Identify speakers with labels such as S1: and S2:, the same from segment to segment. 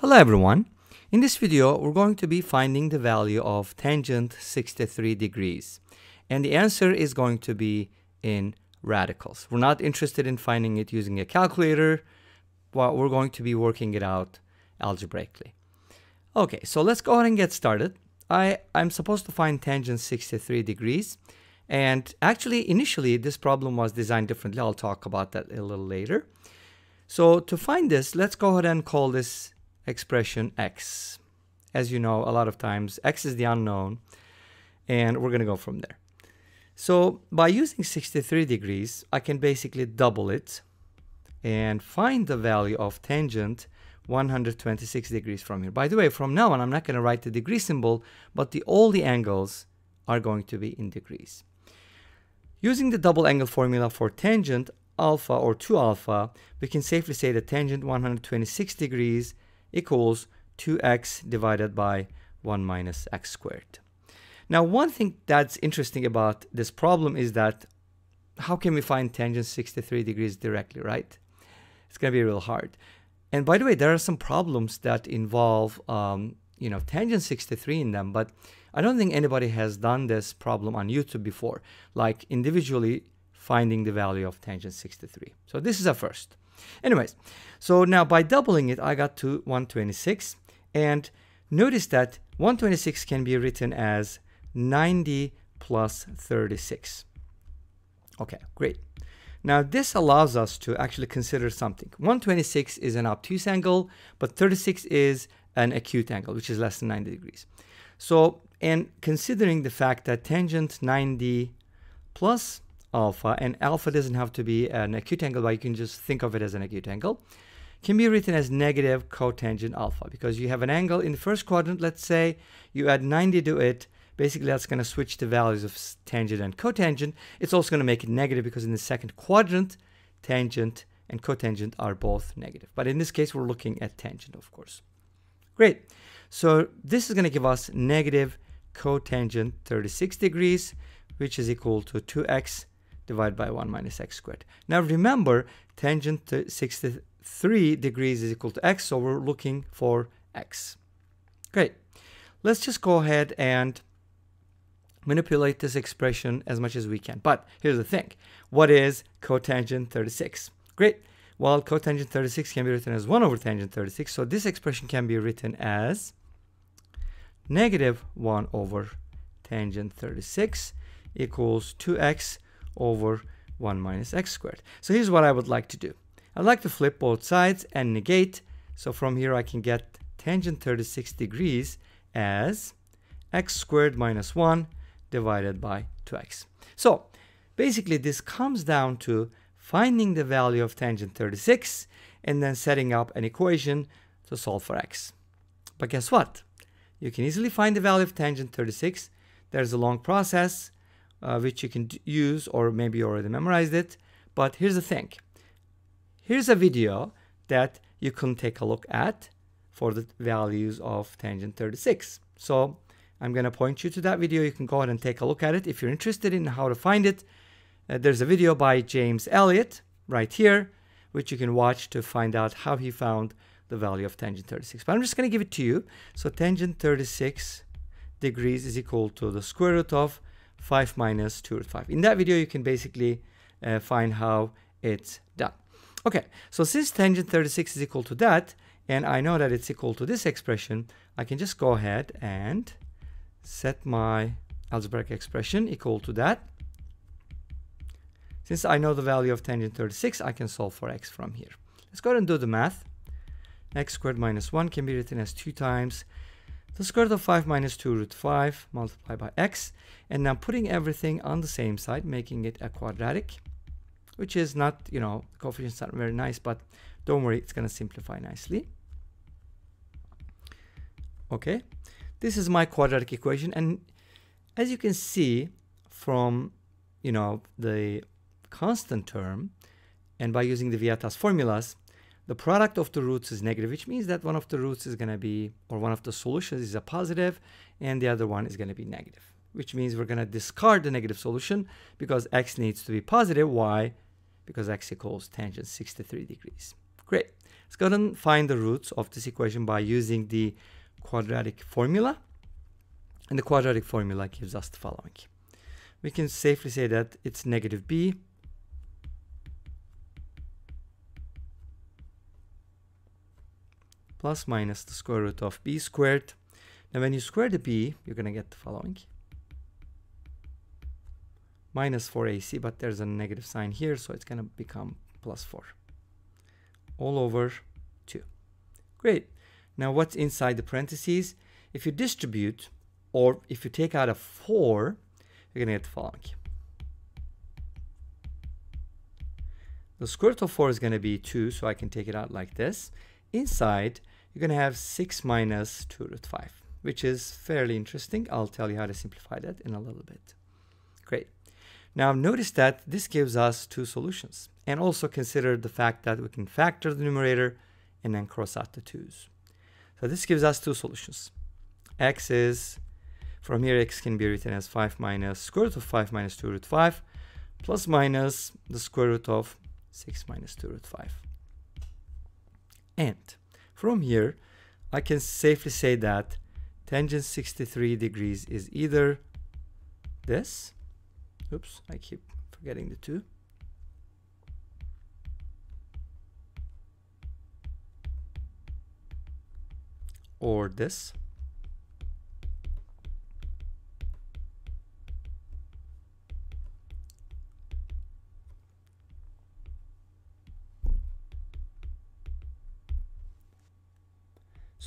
S1: Hello everyone. In this video, we're going to be finding the value of tangent 63 degrees. And the answer is going to be in radicals. We're not interested in finding it using a calculator, but we're going to be working it out algebraically. Okay, so let's go ahead and get started. I, I'm supposed to find tangent 63 degrees. And actually, initially, this problem was designed differently. I'll talk about that a little later. So to find this, let's go ahead and call this expression x. As you know, a lot of times x is the unknown, and we're going to go from there. So by using 63 degrees, I can basically double it and find the value of tangent 126 degrees from here. By the way, from now on, I'm not going to write the degree symbol, but the, all the angles are going to be in degrees. Using the double angle formula for tangent alpha or 2 alpha, we can safely say that tangent 126 degrees equals 2x divided by 1 minus x squared. Now, one thing that's interesting about this problem is that how can we find tangent 63 degrees directly, right? It's going to be real hard. And by the way, there are some problems that involve, um, you know, tangent 63 in them, but I don't think anybody has done this problem on YouTube before, like individually finding the value of tangent 63. So this is a first. Anyways, so now by doubling it, I got to 126. And notice that 126 can be written as 90 plus 36. Okay, great. Now this allows us to actually consider something. 126 is an obtuse angle, but 36 is an acute angle, which is less than 90 degrees. So, and considering the fact that tangent 90 plus alpha, and alpha doesn't have to be an acute angle, but you can just think of it as an acute angle, can be written as negative cotangent alpha because you have an angle in the first quadrant, let's say you add 90 to it, basically that's going to switch the values of tangent and cotangent. It's also going to make it negative because in the second quadrant, tangent and cotangent are both negative. But in this case, we're looking at tangent, of course. Great. So this is going to give us negative cotangent 36 degrees, which is equal to 2x divided by 1 minus x squared. Now remember, tangent 63 degrees is equal to x, so we're looking for x. Great. Let's just go ahead and manipulate this expression as much as we can. But here's the thing. What is cotangent 36? Great. Well, cotangent 36 can be written as 1 over tangent 36, so this expression can be written as negative 1 over tangent 36 equals 2x over 1 minus x squared. So here's what I would like to do. I'd like to flip both sides and negate. So from here I can get tangent 36 degrees as x squared minus 1 divided by 2x. So basically this comes down to finding the value of tangent 36 and then setting up an equation to solve for x. But guess what? You can easily find the value of tangent 36. There's a long process uh, which you can use or maybe you already memorized it. But here's the thing. Here's a video that you can take a look at for the values of tangent 36. So I'm going to point you to that video. You can go ahead and take a look at it. If you're interested in how to find it, uh, there's a video by James Elliott right here, which you can watch to find out how he found the value of tangent 36. But I'm just going to give it to you. So tangent 36 degrees is equal to the square root of 5 minus 2 root 5. In that video, you can basically uh, find how it's done. Okay, so since tangent 36 is equal to that, and I know that it's equal to this expression, I can just go ahead and set my algebraic expression equal to that. Since I know the value of tangent 36, I can solve for x from here. Let's go ahead and do the math. x squared minus 1 can be written as 2 times the square root of 5 minus 2 root 5 multiplied by x. And now putting everything on the same side, making it a quadratic, which is not, you know, coefficients aren't very nice, but don't worry, it's going to simplify nicely. Okay, this is my quadratic equation. And as you can see from, you know, the constant term, and by using the Vieta's formulas, the product of the roots is negative, which means that one of the roots is going to be, or one of the solutions is a positive, and the other one is going to be negative, which means we're going to discard the negative solution because x needs to be positive. Why? Because x equals tangent 63 degrees. Great. Let's go and find the roots of this equation by using the quadratic formula. And the quadratic formula gives us the following. We can safely say that it's negative b plus minus the square root of b squared. Now when you square the b, you're going to get the following. Minus 4ac, but there's a negative sign here, so it's going to become plus 4. All over 2. Great. Now what's inside the parentheses? If you distribute, or if you take out a 4, you're going to get the following. The square root of 4 is going to be 2, so I can take it out like this. Inside, you're going to have 6 minus 2 root 5, which is fairly interesting. I'll tell you how to simplify that in a little bit. Great. Now notice that this gives us two solutions. And also consider the fact that we can factor the numerator and then cross out the 2's. So this gives us two solutions. x is, from here x can be written as 5 minus square root of 5 minus 2 root 5 plus minus the square root of 6 minus 2 root 5. And from here, I can safely say that tangent 63 degrees is either this, oops, I keep forgetting the two, or this,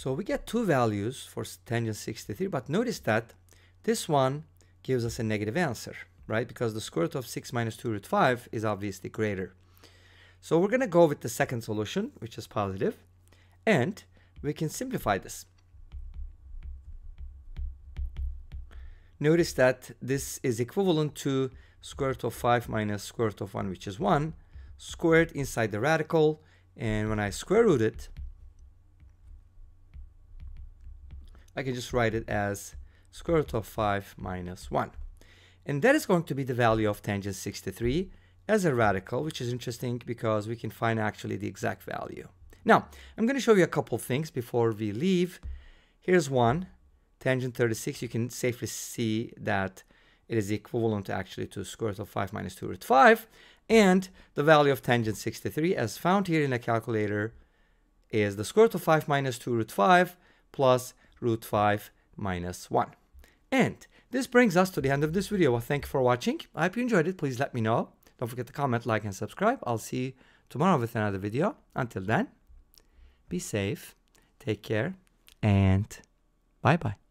S1: So we get two values for tangent 63, but notice that this one gives us a negative answer, right? Because the square root of 6 minus 2 root 5 is obviously greater. So we're going to go with the second solution, which is positive, and we can simplify this. Notice that this is equivalent to square root of 5 minus square root of 1, which is 1, squared inside the radical, and when I square root it, I can just write it as square root of 5 minus 1. And that is going to be the value of tangent 63 as a radical, which is interesting because we can find actually the exact value. Now, I'm going to show you a couple things before we leave. Here's one, tangent 36. You can safely see that it is equivalent actually to square root of 5 minus 2 root 5. And the value of tangent 63, as found here in a calculator, is the square root of 5 minus 2 root 5 plus root 5 minus 1. And this brings us to the end of this video. Well, thank you for watching. I hope you enjoyed it. Please let me know. Don't forget to comment, like, and subscribe. I'll see you tomorrow with another video. Until then, be safe, take care, and bye-bye.